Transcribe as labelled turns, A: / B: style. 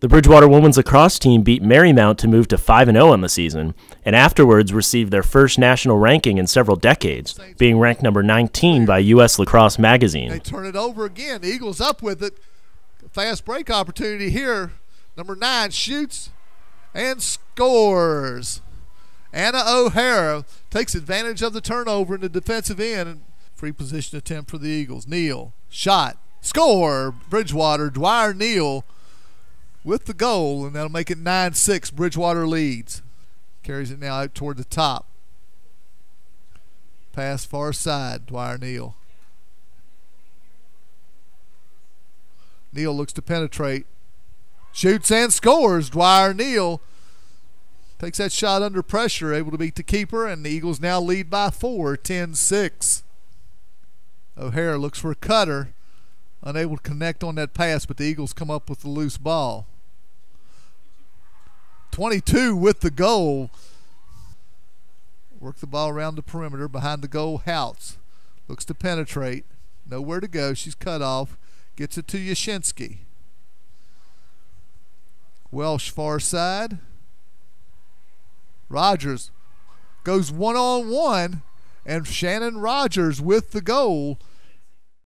A: The Bridgewater women's lacrosse team beat Marymount to move to 5 0 on the season, and afterwards received their first national ranking in several decades, being ranked number 19 by U.S. Lacrosse Magazine.
B: They turn it over again. Eagles up with it. Fast break opportunity here. Number nine shoots and scores. Anna O'Hara takes advantage of the turnover in the defensive end. Free position attempt for the Eagles. Neal, shot, score. Bridgewater, Dwyer Neal with the goal, and that'll make it 9 6. Bridgewater leads. Carries it now out toward the top. Pass far side, Dwyer Neal. Neal looks to penetrate. Shoots and scores. Dwyer Neal takes that shot under pressure, able to beat the keeper, and the Eagles now lead by four, 10 6. O'Hara looks for a cutter, unable to connect on that pass, but the Eagles come up with the loose ball. 22 with the goal. Work the ball around the perimeter behind the goal. Houts looks to penetrate. Nowhere to go. She's cut off. Gets it to Yashinsky. Welsh far side. Rogers goes one on one, and Shannon Rogers with the goal